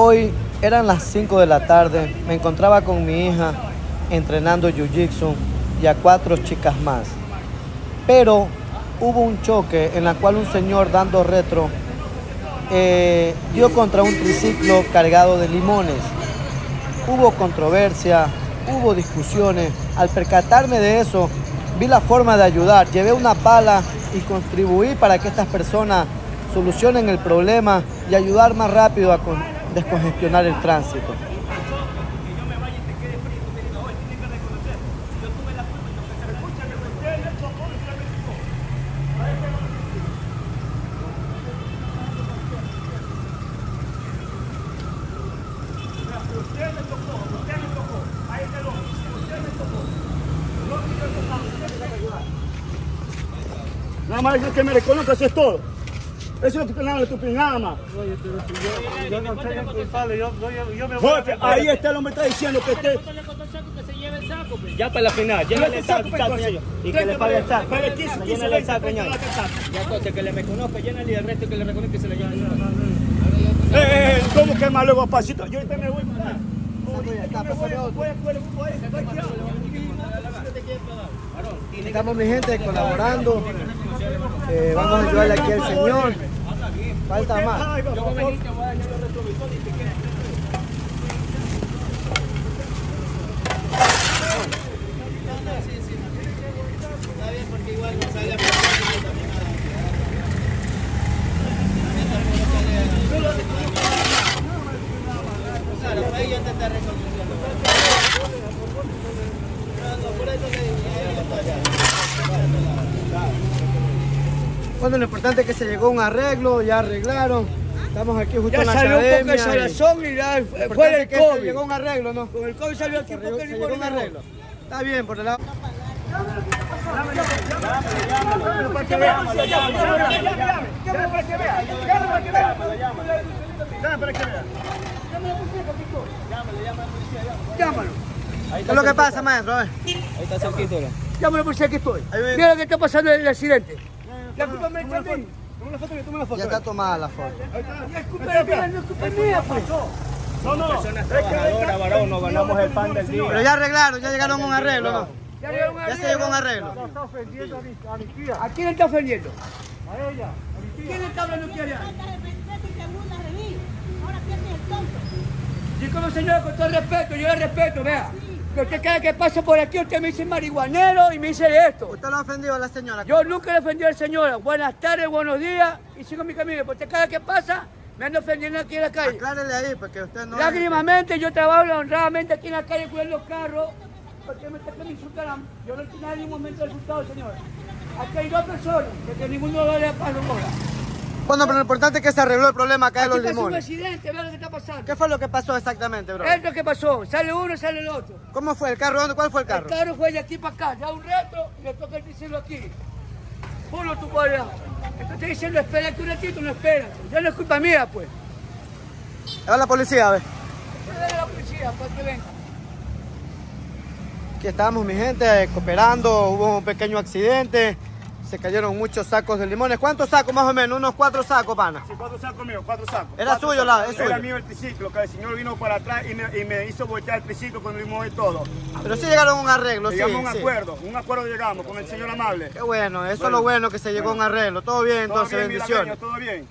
Hoy eran las 5 de la tarde, me encontraba con mi hija entrenando Jiu-Jitsu y a cuatro chicas más. Pero hubo un choque en la cual un señor dando retro eh, dio contra un triciclo cargado de limones. Hubo controversia, hubo discusiones. Al percatarme de eso, vi la forma de ayudar. Llevé una pala y contribuí para que estas personas solucionen el problema y ayudar más rápido a descongestionar el tránsito. Nada más es que me reconozca, eso es todo. Eso es nada, tu nada más. Oye, pero si yo, yo no soy el culpable, yo, yo, yo me voy Jorge, ahí está el hombre está diciendo que usted... Ya para la final, llévale el saco, pues, saco. Y que le pague el saco. Pague 15, 15, Llénale el 20, saco, señor. 20, Ya entonces que le me conozca, llénale y el resto que le reconozca y se le lleve. Eh, eh, ¿cómo que más luego, papacito? Yo ahorita me voy para acá. Estamos mi gente colaborando. Eh, vamos a ayudarle aquí al señor. Falta más. Ay, por favor. Bueno, lo importante es que se llegó a un arreglo, ya arreglaron. Estamos aquí justo Ya en la salió un poco de y- salazón y ya lo fue el es que se COVID. llegó a un arreglo, ¿no? Con el COVID salió aquí Se un arreglo. Está bien, por el lado. Llámalo. ¿Qué es lo que pasa, maestro? Ahí está. Llámalo por si aquí estoy. Mira lo que está pasando en el accidente. La culpa me echa a mí. Toma una foto, toma una foto. Ya está tomada la foto. La culpa es mía, no es culpa mía, pues. No, no. Personas trabajadoras, varón, nos ganamos el pan del Pero día. ya arreglaron, ya llegaron a un arreglo, ¿no? Ya Ya se llegó a un arreglo. ¿A quién le está ofendiendo? A ella. ¿Quién le está hablando aquí allá? Sí, como señora, con todo respeto, yo le respeto, vea. Que usted cada que pasa por aquí, usted me dice marihuanero y me dice esto. ¿Usted lo ha ofendido a la señora? Yo nunca le ofendí a la señora. Buenas tardes, buenos días y sigo mi camino. Porque cada que pasa, me ando ofendiendo aquí en la calle. Aclárele ahí, porque usted no... Lágrimamente, yo trabajo honradamente aquí en la calle cuidando los carros. porque me está que me insultaran? Yo no tengo en ningún momento resultado, señor. Aquí hay dos personas, que, ninguno va a paso ahora. Bueno, pero lo importante es que se arregló el problema acá de los pasó un limones. accidente, vea lo que está pasando. ¿Qué fue lo que pasó exactamente, bro? Esto que pasó, sale uno, sale el otro. ¿Cómo fue el carro? ¿Dónde? ¿Cuál fue el El carro? carro fue de aquí para acá, ya un reto y le toca decirlo aquí. Puro tu allá. Esto estoy diciendo, espera aquí un ratito, no espera. Ya no es culpa mía, pues. Va la policía, a ver. A a la policía para que venga. Aquí estamos, mi gente, cooperando. Hubo un pequeño accidente. Se cayeron muchos sacos de limones. ¿Cuántos sacos más o menos? Unos cuatro sacos, pana. Sí, cuatro sacos míos, cuatro sacos. Era Cuatro suyo, sacos. la- es suyo. Era mío el triciclo, que el señor vino para atrás y me, y me hizo voltear el triciclo cuando vimos de todo. Pero sí llegaron a un arreglo, sí. Llegamos a un sí. acuerdo, un acuerdo llegamos con el señor amable. Qué bueno, eso es lo bueno que se llegó a un arreglo. Todo bien, Todo entonces, bien, bendiciones. todo bien.